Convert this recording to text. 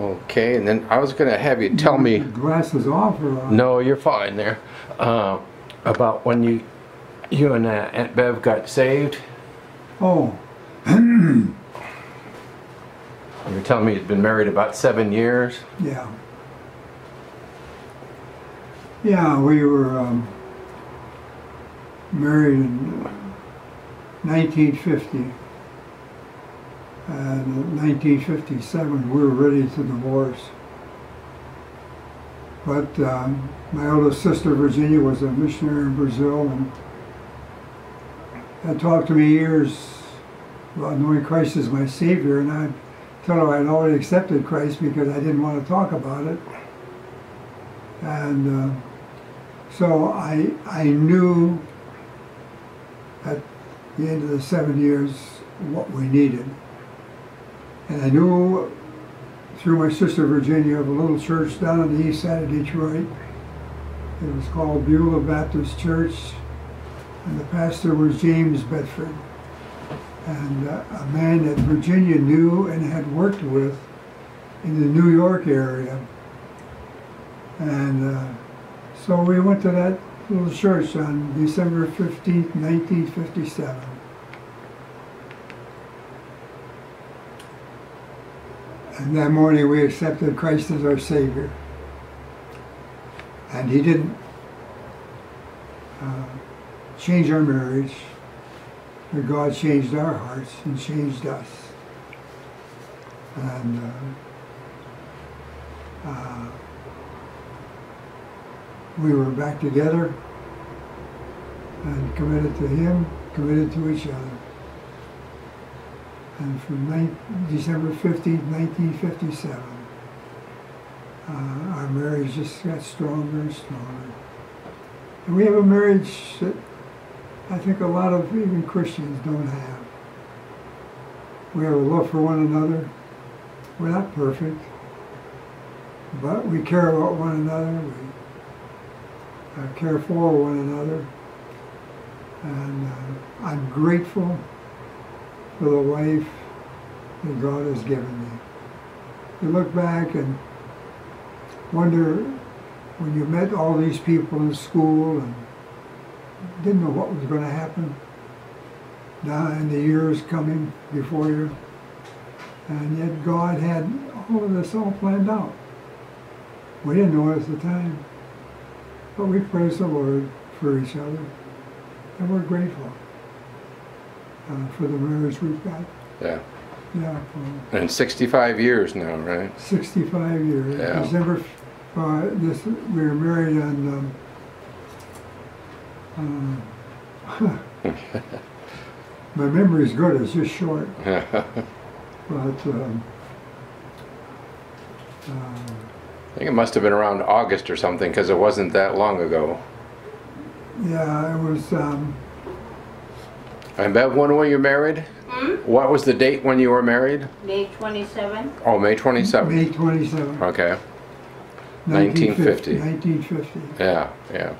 Okay, and then I was gonna have you tell me, Glasses off or no, you're fine there, uh, about when you, you and uh, Aunt Bev got saved. Oh, You were telling me you'd been married about seven years. yeah. Yeah, we were um, married in 1950. And in 1957, we were ready to divorce. But um, my oldest sister, Virginia, was a missionary in Brazil and had talked to me years about knowing Christ as my Savior. And I told her I'd already accepted Christ because I didn't want to talk about it. And uh, so I, I knew at the end of the seven years what we needed. And I knew through my sister Virginia of a little church down on the east side of Detroit. It was called Beulah Baptist Church, and the pastor was James Bedford, and uh, a man that Virginia knew and had worked with in the New York area. And uh, so we went to that little church on December 15th, 1957. And that morning we accepted Christ as our Savior. And He didn't uh, change our marriage, but God changed our hearts and changed us. And uh, uh, we were back together and committed to Him, committed to each other. And from December 15, 1957, uh, our marriage just got stronger and stronger. And we have a marriage that I think a lot of even Christians don't have. We have a love for one another. We're not perfect, but we care about one another. We uh, care for one another. And uh, I'm grateful for the wife that God has given me. You look back and wonder when you met all these people in school and didn't know what was going to happen now in the years coming before you. And yet God had all of this all planned out. We didn't know it at the time. But we praise the Lord for each other. And we're grateful uh, for the marriage we've got. Yeah. Yeah, for And 65 years now, right? 65 years. Yeah. December, uh, this, we were married on, um, um, my memory's good, it's just short, but, um, uh, I think it must have been around August or something because it wasn't that long ago. yeah, it was, um, And Bev, when were you married? Hmm? What was the date when you were married? May 27? Oh, May 27th. May 27, Okay. 1950. 1950. Yeah, yeah.